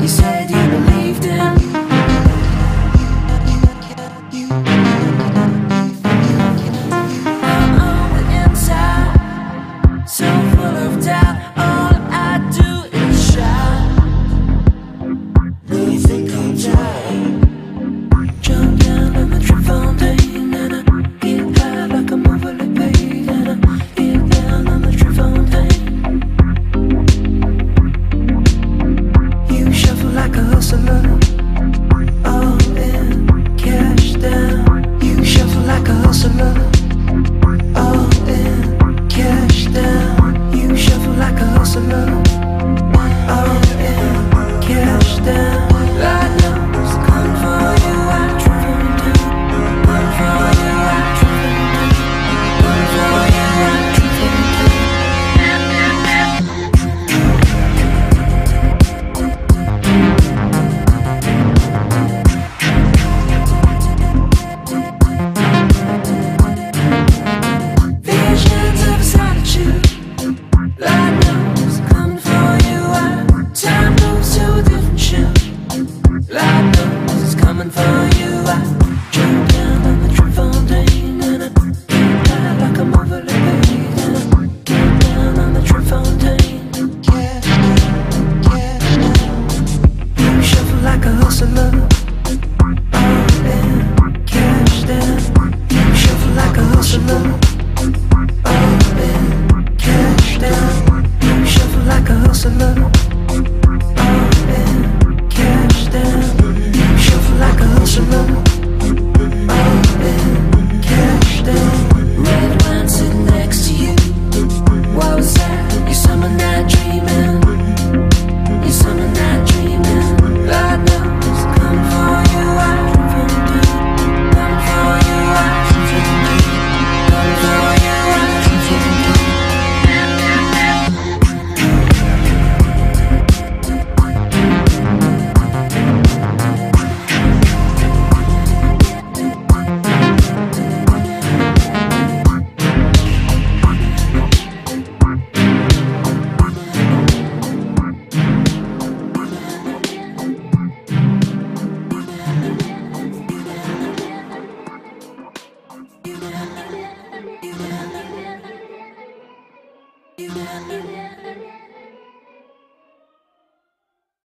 You said down. va. you down.